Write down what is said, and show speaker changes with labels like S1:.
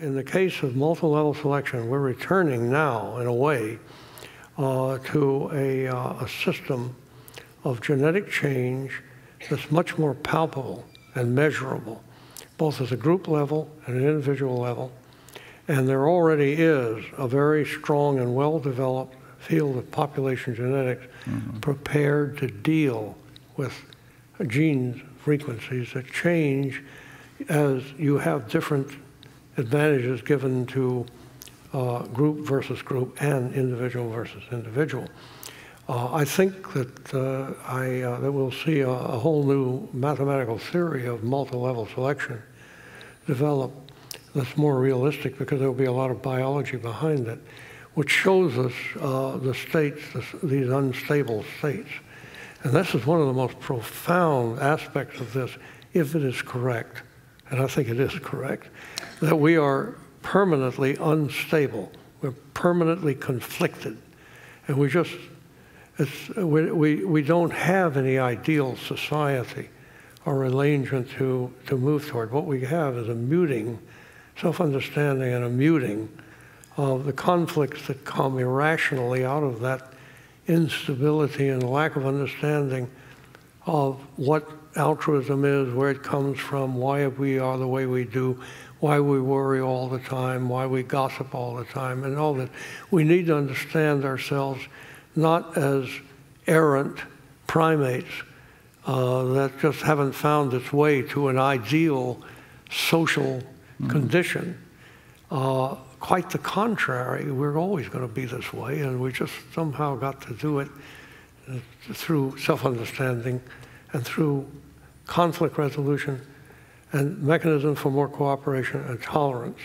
S1: in the case of multi-level selection, we're returning now, in a way, uh, to a, uh, a system of genetic change that's much more palpable and measurable, both at a group level and an individual level. And there already is a very strong and well-developed field of population genetics prepared to deal with gene frequencies that change as you have different advantages given to uh, group versus group and individual versus individual. Uh, I think that uh, I uh, that we'll see a, a, whole new mathematical theory of multi-level selection develop that's more realistic because there will be a lot of biology behind it, which shows us uh, the states, these unstable states. And this is one of the most profound aspects of this, if it is correct, and I think it is correct, that we are permanently unstable. We're permanently conflicted. And we just, we, we, we don't have any ideal society or arrangement to, to move toward. What we have is a muting, self understanding and a muting of the conflicts that come irrationally out of that instability and lack of understanding of what altruism is, where it comes from, why we are the way we do, why we worry all the time, why we gossip all the time, and all that. We need to understand ourselves not as errant primates uh, that just haven't found its way to an ideal social mm-hmm. condition. Uh, quite the contrary, we're always going to be this way, and we just somehow got to do it Uh, through self understanding and through conflict resolution and mechanism for more cooperation and tolerance.